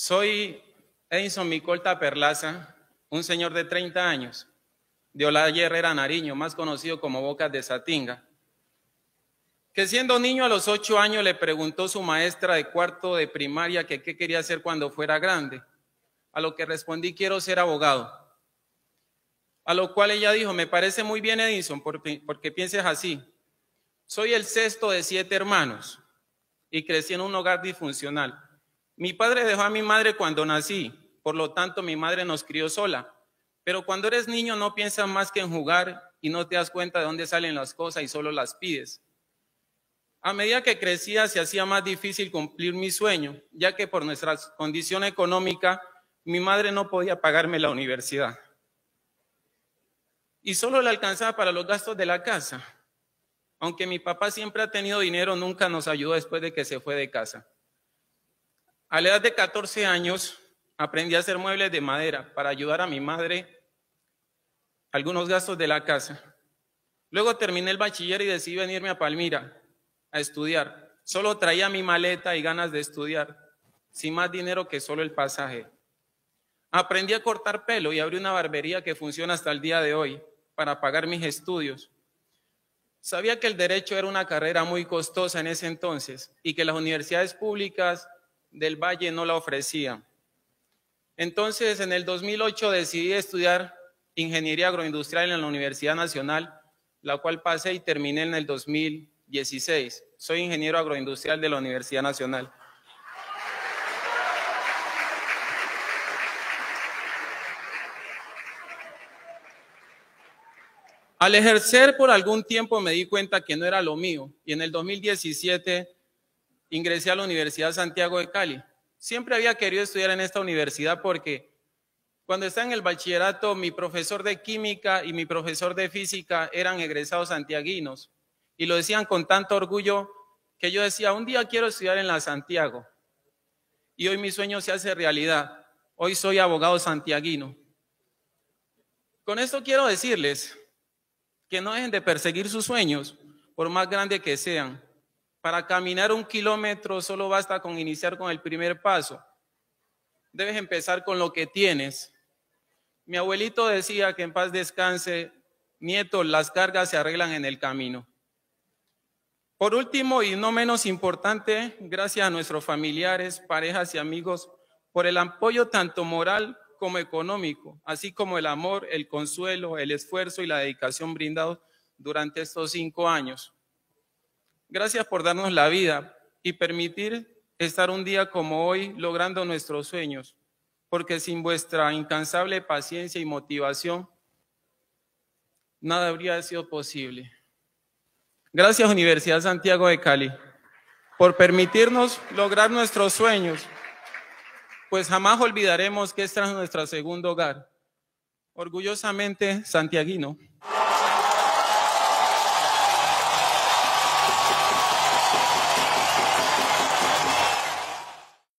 Soy Edison Micolta Perlaza, un señor de 30 años, de Olaya Herrera Nariño, más conocido como Bocas de Satinga, que siendo niño a los ocho años le preguntó su maestra de cuarto de primaria que qué quería hacer cuando fuera grande, a lo que respondí quiero ser abogado. A lo cual ella dijo, me parece muy bien Edison, porque, porque pienses así. Soy el sexto de siete hermanos y crecí en un hogar disfuncional. Mi padre dejó a mi madre cuando nací, por lo tanto mi madre nos crió sola. Pero cuando eres niño no piensas más que en jugar y no te das cuenta de dónde salen las cosas y solo las pides. A medida que crecía se hacía más difícil cumplir mi sueño, ya que por nuestra condición económica mi madre no podía pagarme la universidad. Y solo le alcanzaba para los gastos de la casa. Aunque mi papá siempre ha tenido dinero, nunca nos ayudó después de que se fue de casa. A la edad de 14 años aprendí a hacer muebles de madera para ayudar a mi madre algunos gastos de la casa. Luego terminé el bachiller y decidí venirme a Palmira a estudiar. Solo traía mi maleta y ganas de estudiar, sin más dinero que solo el pasaje. Aprendí a cortar pelo y abrí una barbería que funciona hasta el día de hoy para pagar mis estudios. Sabía que el derecho era una carrera muy costosa en ese entonces y que las universidades públicas del Valle no la ofrecía. Entonces, en el 2008 decidí estudiar ingeniería agroindustrial en la Universidad Nacional, la cual pasé y terminé en el 2016. Soy ingeniero agroindustrial de la Universidad Nacional. Al ejercer por algún tiempo me di cuenta que no era lo mío y en el 2017 ingresé a la Universidad Santiago de Cali. Siempre había querido estudiar en esta universidad porque cuando estaba en el bachillerato, mi profesor de química y mi profesor de física eran egresados santiaguinos y lo decían con tanto orgullo que yo decía, un día quiero estudiar en la Santiago. Y hoy mi sueño se hace realidad. Hoy soy abogado santiaguino. Con esto quiero decirles que no dejen de perseguir sus sueños, por más grandes que sean para caminar un kilómetro solo basta con iniciar con el primer paso. Debes empezar con lo que tienes. Mi abuelito decía que en paz descanse, nieto, las cargas se arreglan en el camino. Por último y no menos importante, gracias a nuestros familiares, parejas y amigos por el apoyo tanto moral como económico, así como el amor, el consuelo, el esfuerzo y la dedicación brindados durante estos cinco años. Gracias por darnos la vida y permitir estar un día como hoy logrando nuestros sueños, porque sin vuestra incansable paciencia y motivación, nada habría sido posible. Gracias Universidad Santiago de Cali por permitirnos lograr nuestros sueños, pues jamás olvidaremos que este es nuestro segundo hogar. Orgullosamente santiaguino.